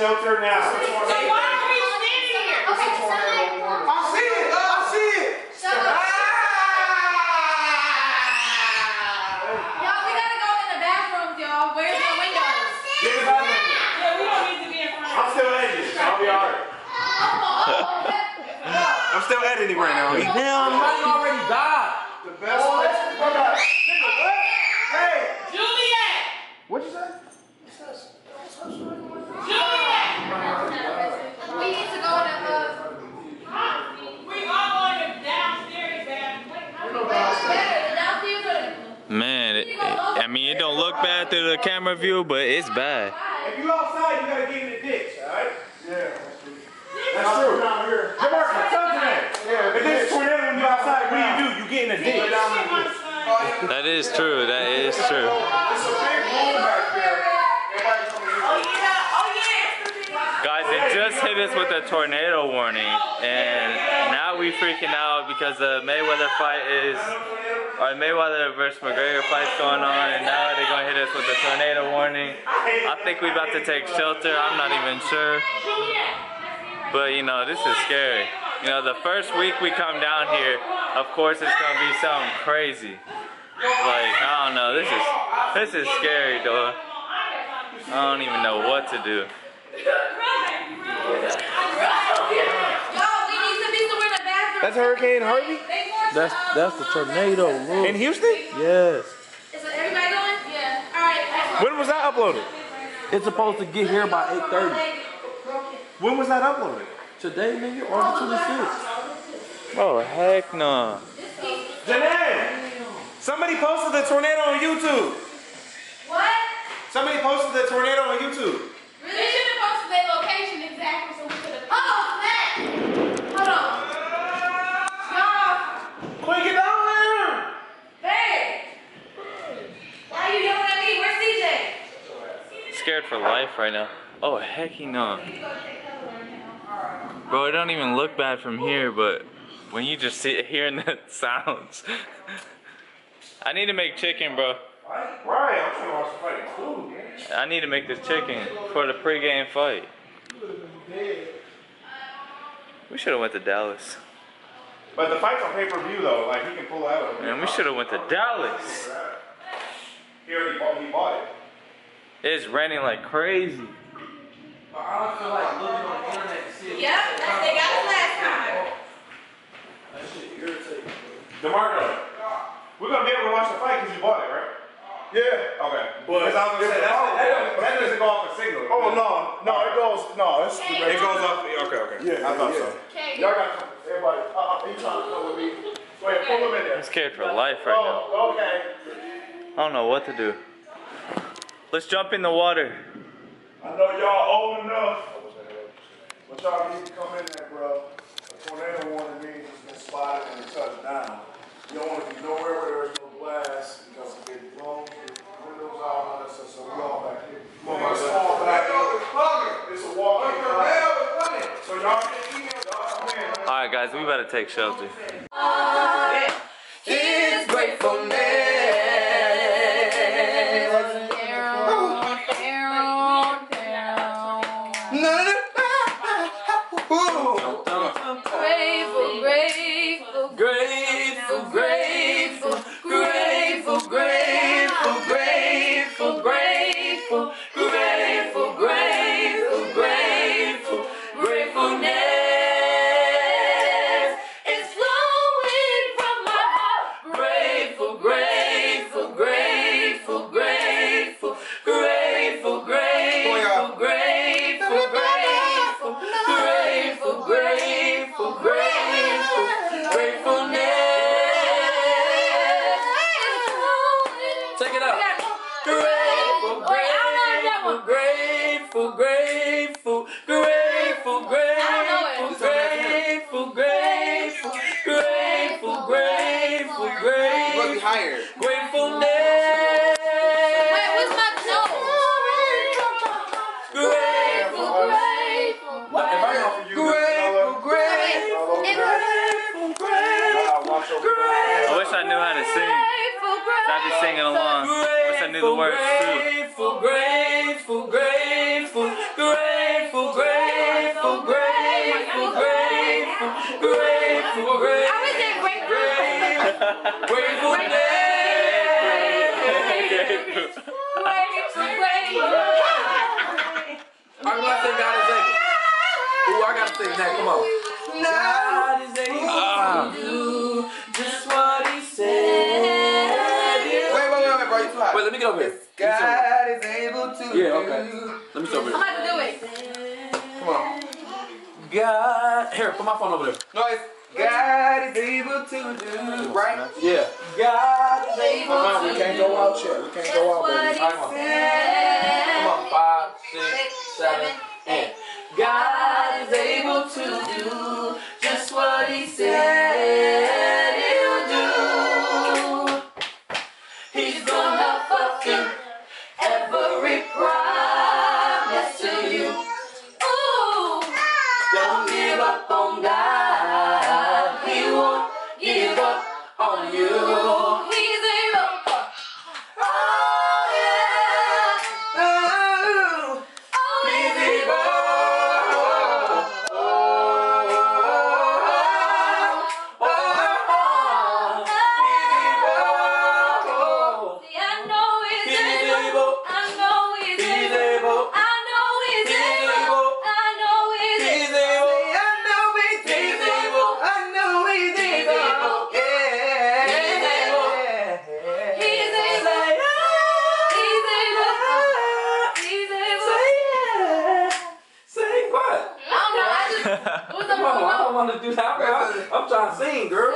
shelter now. So why are we standing here? Okay, somebody. I see it. I see it. Somebody. Ah! Y'all, we gotta go in the bathrooms, y'all. Where's the windows? Get the bathroom. Yeah, we don't need to be in front I'm still editing. so I'll be alright. I'm still editing right now. Damn, somebody already died. The best place. Hold on. Nigga, what? Hey. Juliet! What'd you say? Juliet! We need to go to the. We all going to downstairs, bathroom. Where's better, the downstairs or the? Man, it, I mean, it don't look bad through the camera view, but it's bad. If you outside, you gotta get in the ditch, alright? Yeah. That's true. Down here. Jamarcus, tell them. Yeah. If there's a tornado when you outside, what do you do? You get in the ditch. Shit, my oh, son. That is true. That is true. It's a big room back there. Everybody come in Oh, yeah. Oh, yeah. It's the big Guys, it just hit us with a tornado warning, and now we freaking out because the Mayweather fight is, or Mayweather versus McGregor fight's going on, and now they're gonna hit us with a tornado warning. I think we're about to take shelter. I'm not even sure, but you know, this is scary. You know, the first week we come down here, of course it's gonna be something crazy. Like I don't know, this is this is scary, dog. I don't even know what to do. Y'all, we need to be somewhere in the bathroom. That's Hurricane Harvey? That's that's the tornado. Look. In Houston? Yes. Is everybody going? Yeah. All right. When was that uploaded? It's supposed to get here by 8:30. When was that uploaded? Today, nigga, August 26th. Oh heck no. Janae! Somebody posted the tornado on YouTube. What? Somebody posted the tornado on YouTube. They should have posted their location exactly so we could have. Oh, man! Hold on. Y'all, Quick, get down there! hey! Why are you yelling at me? Where's CJ? Scared for life right now. Oh heck no. Bro, it don't even look bad from here, but when you just sit hearing the sounds. I need to make chicken, bro. I'm trying to watch the fight. Cool, man. I need to make this chicken for the pregame fight. We should have went to Dallas. But the fight's on pay-per-view though, like he can pull out of it. Man, we should have went to Dallas. He already bought, he bought it. It's raining like crazy. I don't feel like looking on the internet to see Yep, that's, they got it last time. that shit irritating. DeMarco, we're gonna be able to watch the fight because you bought it, right? Yeah. Okay. Because I was gonna say, that's, that, doesn't- that doesn't go off a signal. Oh no, no, it goes no, it's the It goes off, okay, okay. Yeah, I thought yeah. so. Okay. Y'all gotta. Everybody, uh, uh, he trying to come with me. Wait, ahead, pull him in there. I'm scared for life right now. Oh, okay. I don't know what to do. Let's jump in the water. I know y'all old enough, but y'all need to come in there, bro. A tornado warning means it's been spotted and it's touched down. You don't want to be nowhere where there's no glass because it get blown, the windows out, all that stuff. So we all back here. It's all back here. It's a walk-in. So y'all can email, y'all come. All right, guys, we better take shelter. Higher. gratefulness. Wait, where's my note? Grateful, Grateful, If I offer you uh, grateful, grateful, grateful, grateful, I'll watch over. I wish I knew how to sing. So I'd be singing along. Wish I knew the words too. Grateful Grapefruit, grapefruit. I'm gonna say God is able. Ooh, I gotta sing that. Come on. God is able Ah. to do just what He. Wait, wait, wait, wait, bro, you. Wait, let me get over here. Yeah, okay. Let me start over I'm about to do it. Come on. God, here, put my phone over there. It's God is able to do. Right? Yeah. God is able Uh-uh, we can't go out yet. We can't go out, baby. Come on. Come on. Five, six, seven, and God is able to do just what He said He'll do. He's gonna fucking every promise to you. Ooh. Don't give up on God. Want to do that. I'm, I'm trying to sing, girl.